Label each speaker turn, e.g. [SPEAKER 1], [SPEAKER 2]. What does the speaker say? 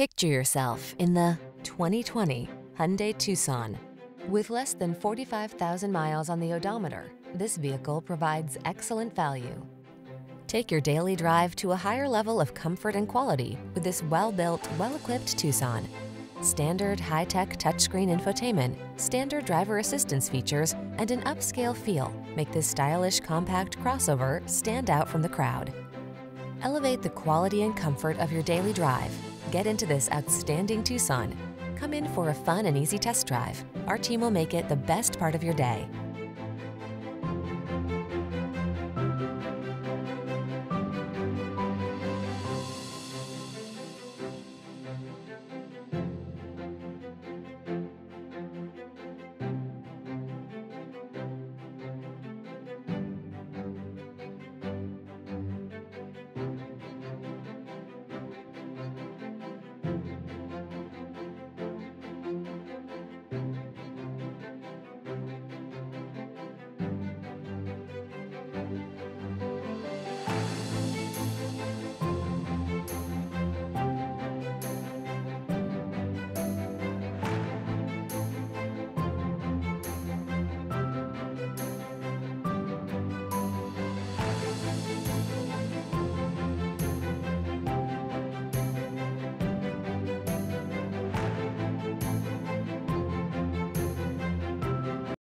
[SPEAKER 1] Picture yourself in the 2020 Hyundai Tucson. With less than 45,000 miles on the odometer, this vehicle provides excellent value. Take your daily drive to a higher level of comfort and quality with this well-built, well-equipped Tucson. Standard high-tech touchscreen infotainment, standard driver assistance features, and an upscale feel make this stylish compact crossover stand out from the crowd. Elevate the quality and comfort of your daily drive. Get into this outstanding Tucson. Come in for a fun and easy test drive. Our team will make it the best part of your day.